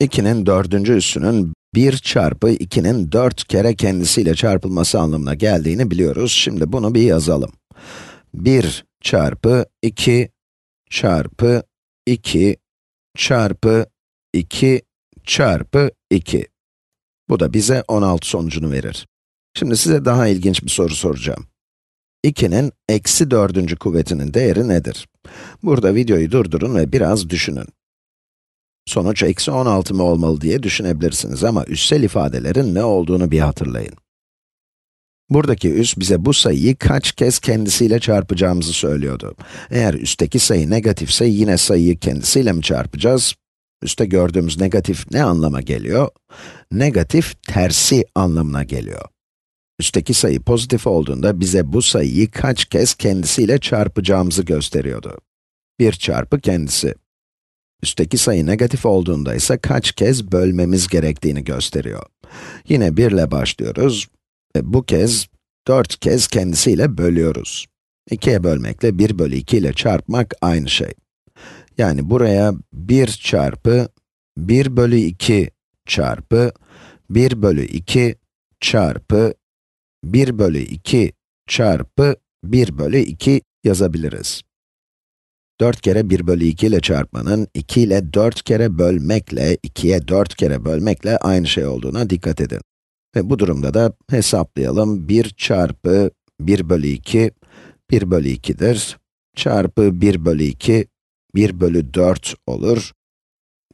2'nin dördüncü üssünün 1 çarpı 2'nin 4 kere kendisiyle çarpılması anlamına geldiğini biliyoruz. Şimdi bunu bir yazalım. 1 çarpı 2 çarpı 2 çarpı 2 çarpı 2. Bu da bize 16 sonucunu verir. Şimdi size daha ilginç bir soru soracağım. 2'nin eksi dördüncü kuvvetinin değeri nedir? Burada videoyu durdurun ve biraz düşünün. Sonuç eksi 16 mı olmalı diye düşünebilirsiniz ama üssel ifadelerin ne olduğunu bir hatırlayın. Buradaki üs bize bu sayıyı kaç kez kendisiyle çarpacağımızı söylüyordu. Eğer üstteki sayı negatifse yine sayıyı kendisiyle mi çarpacağız? Üste gördüğümüz negatif ne anlama geliyor? Negatif tersi anlamına geliyor. Üstteki sayı pozitif olduğunda bize bu sayıyı kaç kez kendisiyle çarpacağımızı gösteriyordu. 1 çarpı kendisi. Üstteki sayı negatif olduğunda ise kaç kez bölmemiz gerektiğini gösteriyor. Yine 1 ile başlıyoruz ve bu kez 4 kez kendisiyle bölüyoruz. 2'ye bölmekle 1 bölü 2 ile çarpmak aynı şey. Yani buraya 1 çarpı 1 bölü 2 çarpı 1 bölü 2 çarpı 1 bölü 2 çarpı 1 bölü 2 yazabiliriz. 4 kere 1 bölü 2 ile çarpmanın 2 ile 4 kere bölmekle, 2'ye 4 kere bölmekle aynı şey olduğuna dikkat edin. Ve bu durumda da hesaplayalım. 1 çarpı 1 bölü 2, 1 bölü 2'dir. Çarpı 1 bölü 2, 1 bölü 4 olur.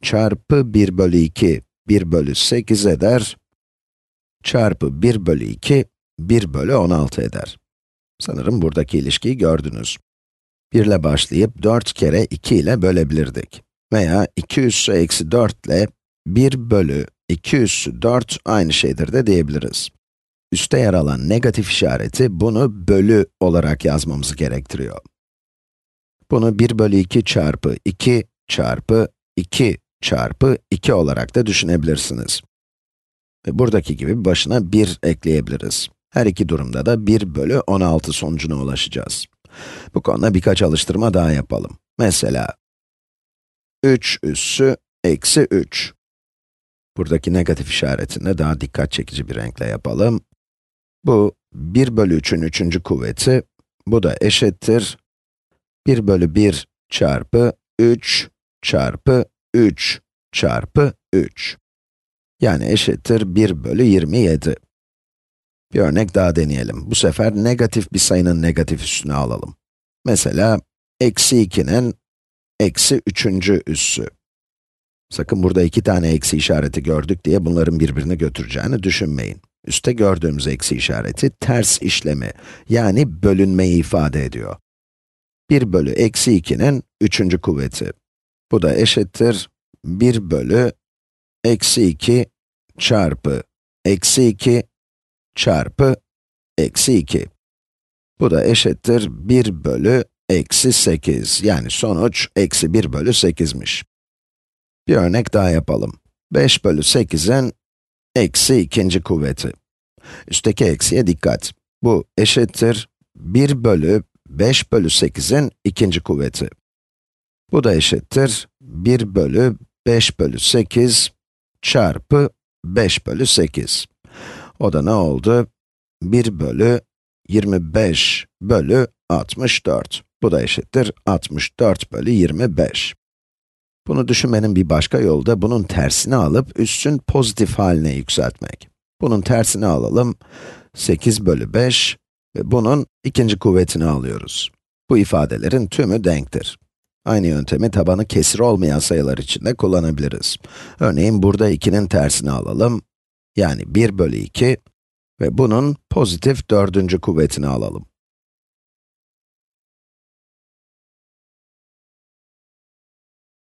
Çarpı 1 bölü 2, 1 bölü 8 eder. Çarpı 1 bölü 2, 1 bölü 16 eder. Sanırım buradaki ilişkiyi gördünüz. 1 ile başlayıp 4 kere 2 ile bölebilirdik. Veya 2 üssü eksi 4 ile 1 bölü 2 üssü 4 aynı şeydir de diyebiliriz. Üste yer alan negatif işareti bunu bölü olarak yazmamızı gerektiriyor. Bunu 1 bölü 2 çarpı 2 çarpı 2 çarpı 2 olarak da düşünebilirsiniz. Ve buradaki gibi başına 1 ekleyebiliriz. Her iki durumda da 1 bölü 16 sonucuna ulaşacağız. Bu konuda birkaç alıştırma daha yapalım. Mesela, 3 üssü eksi 3. Buradaki negatif işaretini daha dikkat çekici bir renkle yapalım. Bu 1 bölü 3'ün 3. kuvveti, bu da eşittir 1 bölü 1 çarpı 3 çarpı 3 çarpı 3. Yani eşittir 1 bölü 27. Bir örnek daha deneyelim. Bu sefer negatif bir sayının negatif üssünü alalım. Mesela, eksi 2'nin eksi 3. üssü. Sakın burada iki tane eksi işareti gördük diye bunların birbirini götüreceğini düşünmeyin. Üste gördüğümüz eksi işareti ters işlemi, yani bölünmeyi ifade ediyor. 1 bölü eksi 2'nin 3. kuvveti. Bu da eşittir 1 bölü eksi 2 çarpı eksi 2 çarpı eksi 2. Bu da eşittir 1 bölü eksi 8. Yani sonuç eksi 1 bölü 8'miş. Bir örnek daha yapalım. 5 bölü 8'in eksi ikinci kuvveti. Üstteki eksiye dikkat. Bu eşittir 1 bölü 5 bölü 8'in ikinci kuvveti. Bu da eşittir 1 bölü 5 bölü 8 çarpı 5 bölü 8. O da ne oldu? 1 bölü 25 bölü 64. Bu da eşittir 64 bölü 25. Bunu düşünmenin bir başka yolu da bunun tersini alıp üssün pozitif haline yükseltmek. Bunun tersini alalım, 8 bölü 5 ve bunun ikinci kuvvetini alıyoruz. Bu ifadelerin tümü denktir. Aynı yöntemi tabanı kesir olmayan sayılar için de kullanabiliriz. Örneğin burada 2'nin tersini alalım, yani 1 bölü 2 ve bunun pozitif dördüncü kuvvetini alalım.